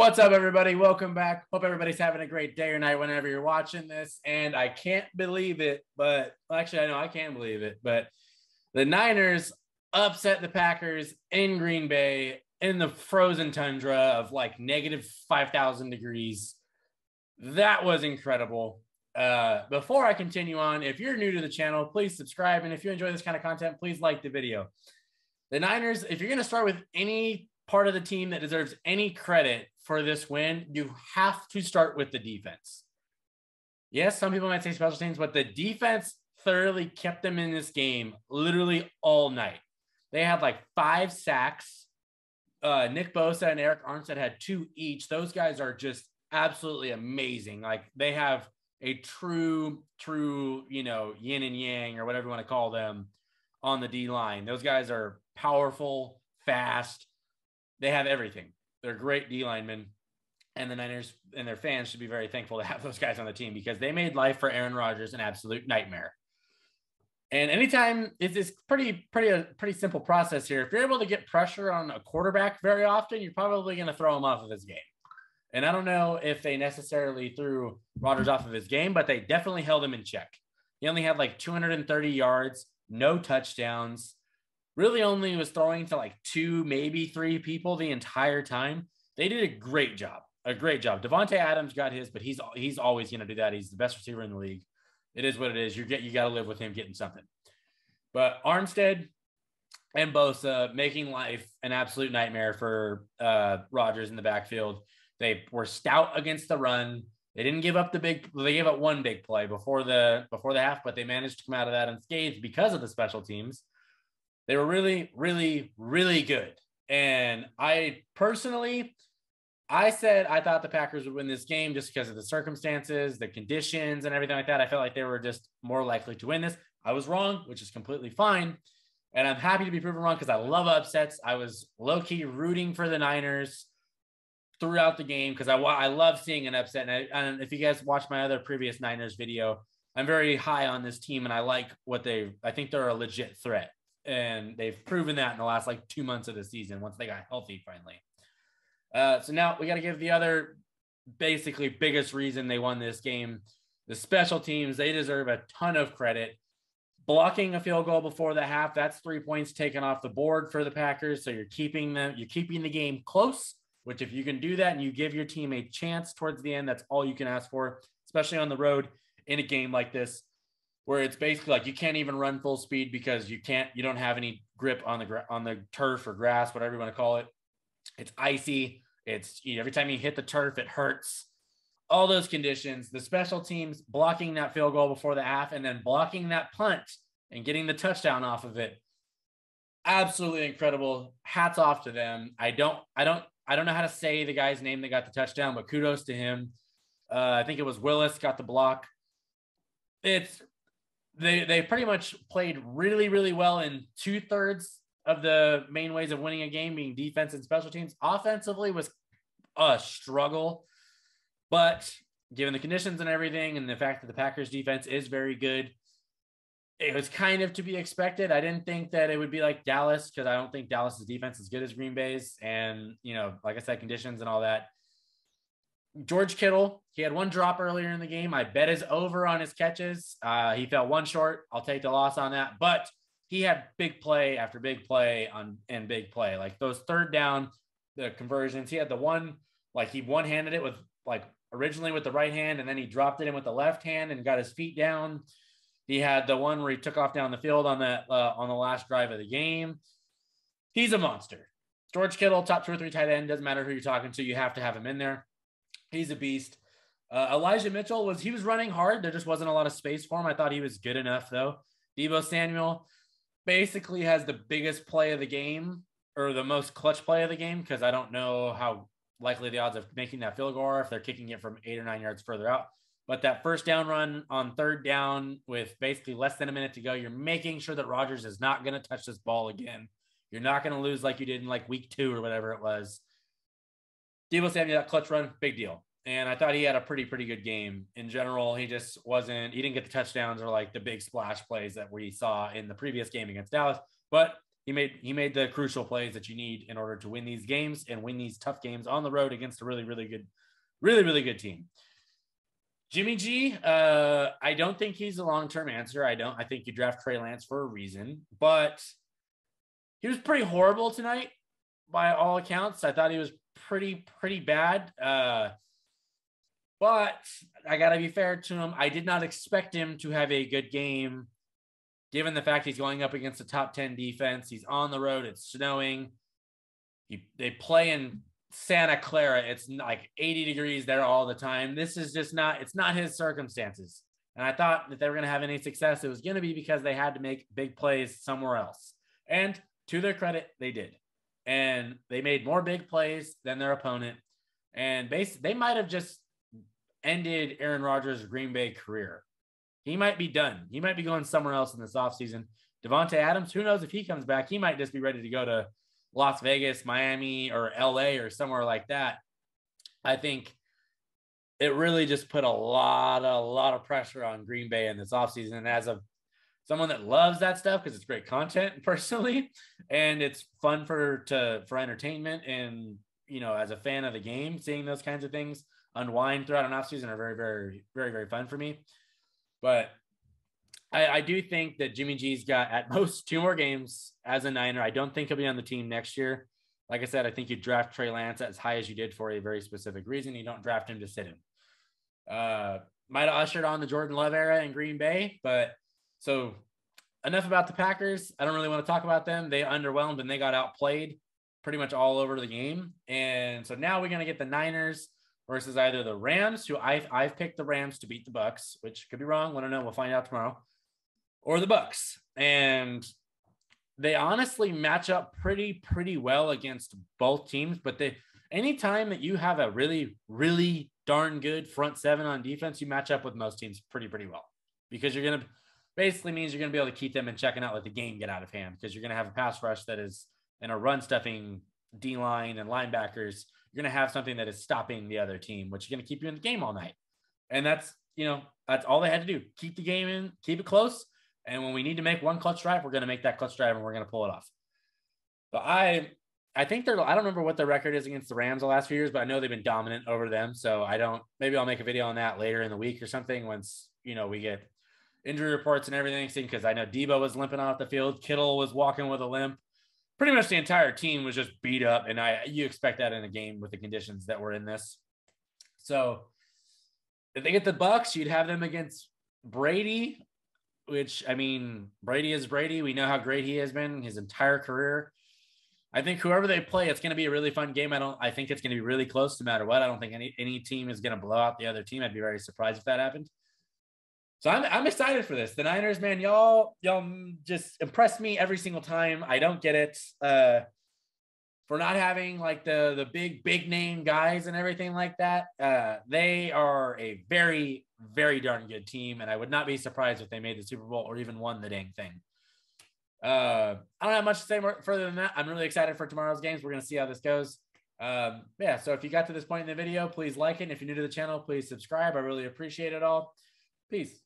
What's up, everybody? Welcome back. Hope everybody's having a great day or night whenever you're watching this. And I can't believe it, but actually, I know I can't believe it, but the Niners upset the Packers in Green Bay in the frozen tundra of like negative 5,000 degrees. That was incredible. Uh, before I continue on, if you're new to the channel, please subscribe. And if you enjoy this kind of content, please like the video. The Niners, if you're going to start with any part of the team that deserves any credit for this win, you have to start with the defense. Yes, some people might say special teams, but the defense thoroughly kept them in this game literally all night. They had like five sacks. Uh, Nick Bosa and Arik Armstead had two each. Those guys are just absolutely amazing. Like they have a true, true, you know, yin and yang or whatever you want to call them on the D line. Those guys are powerful, fast, they have everything. They're great D linemen. And the Niners and their fans should be very thankful to have those guys on the team because they made life for Aaron Rodgers an absolute nightmare. And anytime it's, it's pretty, pretty, a pretty simple process here. If you're able to get pressure on a quarterback very often, you're probably going to throw him off of his game. And I don't know if they necessarily threw Rodgers off of his game, but they definitely held him in check. He only had like 230 yards, no touchdowns really only was throwing to like two, maybe three people the entire time. They did a great job, a great job. Davante Adams got his, but he's he's always going to do that. He's the best receiver in the league. It is what it is. You get you got to live with him getting something. But Armstead and Bosa making life an absolute nightmare for uh, Rodgers in the backfield. They were stout against the run. They didn't give up the big. They gave up one big play before the before the half, but they managed to come out of that unscathed because of the special teams. They were really, really, really good. And I personally, I said I thought the Packers would win this game just because of the circumstances, the conditions, and everything like that. I felt like they were just more likely to win this. I was wrong, which is completely fine. And I'm happy to be proven wrong because I love upsets. I was low key rooting for the Niners throughout the game because I, I love seeing an upset. And, I, and if you guys watch my other previous Niners video, I'm very high on this team and I like what they, I think they're a legit threat and they've proven that in the last like two months of the season once they got healthy finally. Uh, so now we got to give the other basically biggest reason they won this game. The special teams, they deserve a ton of credit. Blocking a field goal before the half, that's three points taken off the board for the Packers. So you're keeping them, you're keeping the game close, which if you can do that and you give your team a chance towards the end, that's all you can ask for, especially on the road in a game like this where it's basically like you can't even run full speed because you can't you don't have any grip on the on the turf or grass whatever you want to call it. It's icy. It's you know, every time you hit the turf it hurts. All those conditions the special teams blocking that field goal before the half and then blocking that punt and getting the touchdown off of it. Absolutely incredible. Hats off to them. I don't i don't i don't know how to say the guy's name that got the touchdown but kudos to him. Uh, i think it was willis got the block. It's they they pretty much played really really well in two thirds of the main ways of winning a game, being defense and special teams. Offensively was a struggle, but given the conditions and everything, and the fact that the Packers defense is very good, it was kind of to be expected. I didn't think that it would be like Dallas because I don't think Dallas's defense is as good as Green Bay's, and you know, like I said, conditions and all that. George Kittle, he had one drop earlier in the game. I bet is over on his catches. Uh, he fell one short. I'll take the loss on that. But he had big play after big play on and big play. Like those third down, the conversions. He had the one, like he one handed it with like originally with the right hand, and then he dropped it in with the left hand and got his feet down. He had the one where he took off down the field on that uh, on the last drive of the game. He's a monster. George Kittle, top two or three tight end, doesn't matter who you're talking to, you have to have him in there. He's a beast. Uh, Elijah Mitchell was he was running hard. There just wasn't a lot of space for him. I thought he was good enough though. Deebo Samuel basically has the biggest play of the game or the most clutch play of the game because I don't know how likely the odds of making that field goal are if they're kicking it from eight or nine yards further out. But that first down run on third down with basically less than a minute to go, you're making sure that Rodgers is not going to touch this ball again. You're not going to lose like you did in like week two or whatever it was. Deebo Samuel, that clutch run, big deal. And I thought he had a pretty, pretty good game. In general, he just wasn't, he didn't get the touchdowns or like the big splash plays that we saw in the previous game against Dallas. But he made he made the crucial plays that you need in order to win these games and win these tough games on the road against a really really good, really really good team. Jimmy G, uh, I don't think he's a long term answer. I don't. I think you draft Trey Lance for a reason, but he was pretty horrible tonight by all accounts. I thought he was pretty pretty bad. Uh, but I got to be fair to him. I did not expect him to have a good game, given the fact he's going up against a top 10 defense. He's on the road, it's snowing. He, they play in Santa Clara. It's like 80 degrees there all the time. This is just not, it's not his circumstances. And I thought that they were going to have any success, it was going to be because they had to make big plays somewhere else. And to their credit, they did. And they made more big plays than their opponent. And basically, they might have just ended Aaron Rodgers' Green Bay career. He might be done. He might be going somewhere else in this offseason. Davante Adams, who knows if he comes back? He might just be ready to go to Las Vegas, Miami, or LA or somewhere like that. I think it really just put a lot, a lot of pressure on Green Bay in this offseason. And as of someone that loves that stuff because it's great content personally, and it's fun for to for entertainment and you know, as a fan of the game, seeing those kinds of things unwind throughout an offseason are very, very, very, very fun for me. But I, I, do think that Jimmy G's got at most two more games as a Niner. I don't think he'll be on the team next year. Like I said, I think you draft Trey Lance as high as you did for a very specific reason. You don't draft him to sit him. Uh, might have ushered on the Jordan Love era in Green Bay, but so enough about the Packers. I don't really want to talk about them. They underwhelmed and they got outplayed pretty much all over the game. And so now we're going to get the Niners versus either the Rams, who I've, I've picked the Rams to beat the Bucks, which could be wrong. I don't know. We'll find out tomorrow. Or the Bucks. And they honestly match up pretty, pretty well against both teams. But they anytime that you have a really, really darn good front seven on defense, you match up with most teams pretty, pretty well. Because you're gonna basically means you're gonna be able to keep them and checking out let the game get out of hand because you're gonna have a pass rush that is in a run stuffing D line and linebackers you're going to have something that is stopping the other team, which is going to keep you in the game all night. And that's, you know, that's all they had to do. Keep the game in, keep it close. And when we need to make one clutch drive, we're going to make that clutch drive and we're going to pull it off. But I, I think they're, I don't remember what the record is against the Rams the last few years, but I know they've been dominant over them. So I don't, maybe I'll make a video on that later in the week or something once, you know, we get injury reports and everything. Because I know Deebo was limping off the field. Kittle was walking with a limp pretty much the entire team was just beat up, and I you expect that in a game with the conditions that were in this. So if they get the Bucks, you'd have them against Brady, which I mean, Brady is Brady. We know how great he has been his entire career. I think whoever they play, it's going to be a really fun game. I don't. I think it's going to be really close no matter what. I don't think any any team is going to blow out the other team. I'd be very surprised if that happened. So I'm, I'm excited for this. The Niners, man, y'all y'all just impress me every single time. I don't get it uh, for not having like the the big big name guys and everything like that. Uh, they are a very very darn good team, and I would not be surprised if they made the Super Bowl or even won the dang thing. Uh, I don't have much to say more, further than that. I'm really excited for tomorrow's games. We're gonna see how this goes. Um, yeah, so if you got to this point in the video, please like it. And if you're new to the channel, please subscribe. I really appreciate it all. Peace.